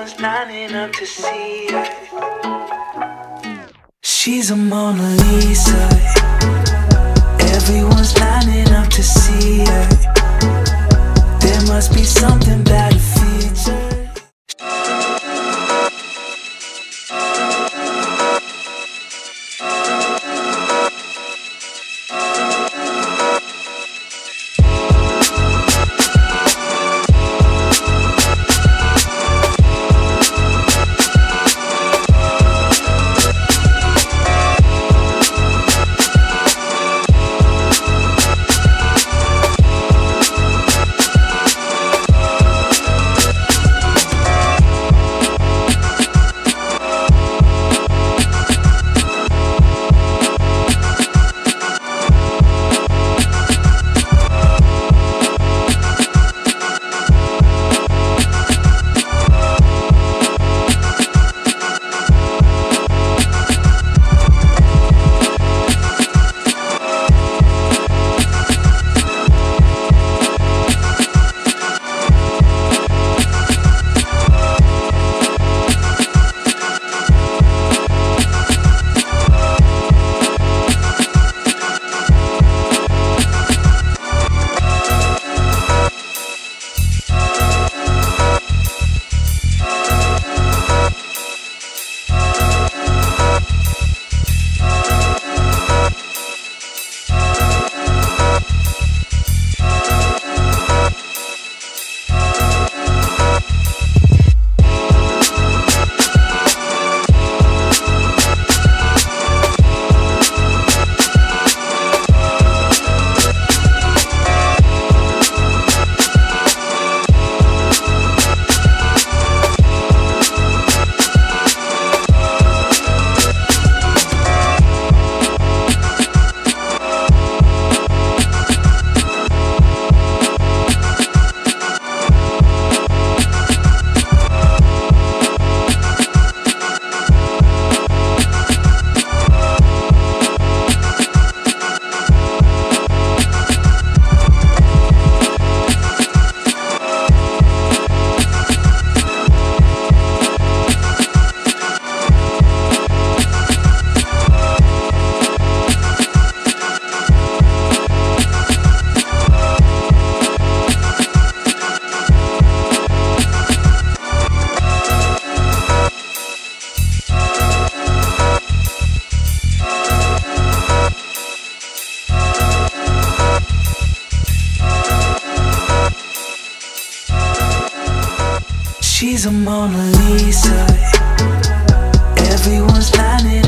Everyone's lining up to see her. She's a Mona Lisa. Everyone's lining up to see her. There must be something about She's a Mona Lisa. Everyone's lining